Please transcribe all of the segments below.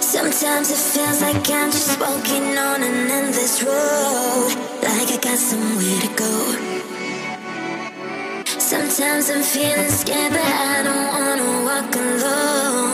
Sometimes it feels like I'm just walking on an endless road, like I got somewhere to go. Sometimes I'm feeling scared, but I don't wanna walk alone.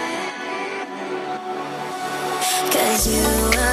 Cause you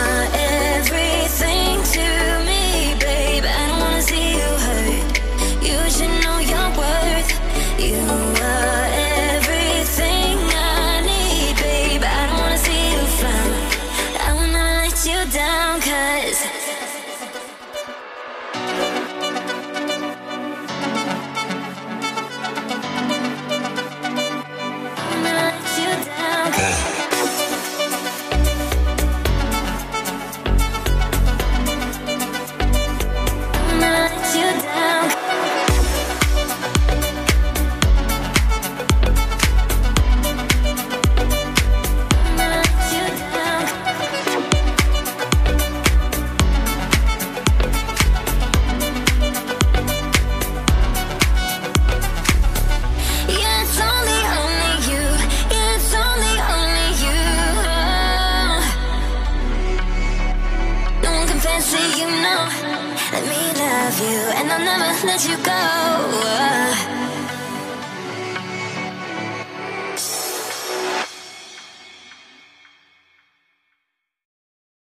love you and I'll never let you go.